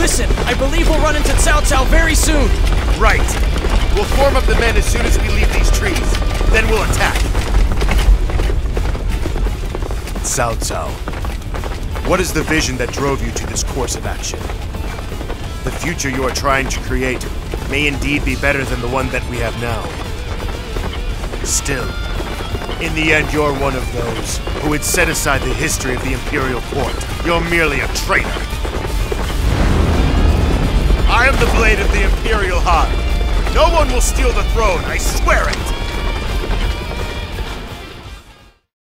Listen, I believe we'll run into Cao Cao very soon. Right. We'll form up the men as soon as we leave these trees. Then we'll attack. Cao Cao, what is the vision that drove you to this course of action? The future you are trying to create may indeed be better than the one that we have now. Still, in the end, you're one of those who would set aside the history of the Imperial Court. You're merely a traitor. The blade of the Imperial Hive. No one will steal the throne, I swear it!